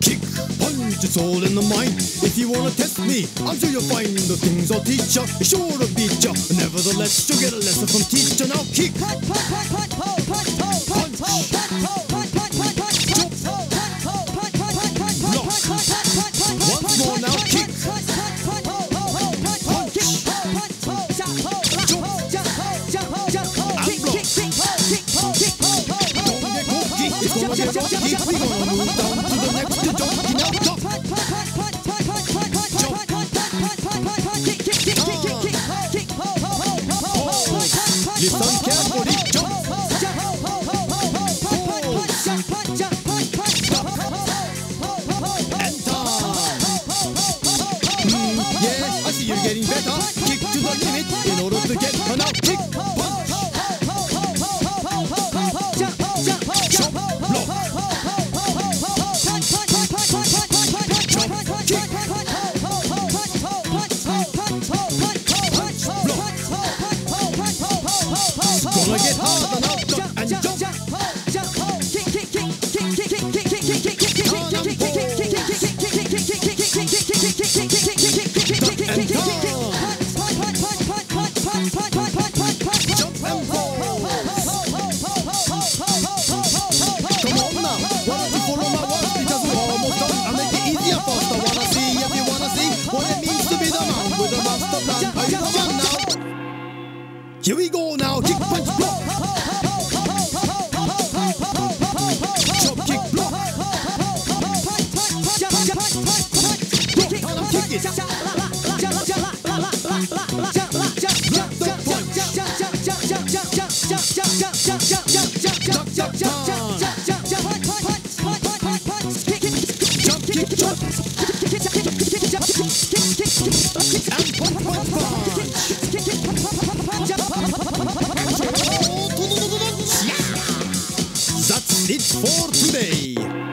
Kick, punch, it's all in the mind. If you wanna test me, I'm sure you'll find the things I'll teach ya. Sure to beat ya. Nevertheless, you'll get a lesson from teacher. Now kick, rocky. We gonna move down to the next donkey. Now duck, listen carefully. Jump, gonna get harder now. Duck and jump. Duck Here we go now, kick, punch, block. Chop, kick, block. Block, duck, turn. Jump, kick, chop. And punch, punch, punch. It's for today.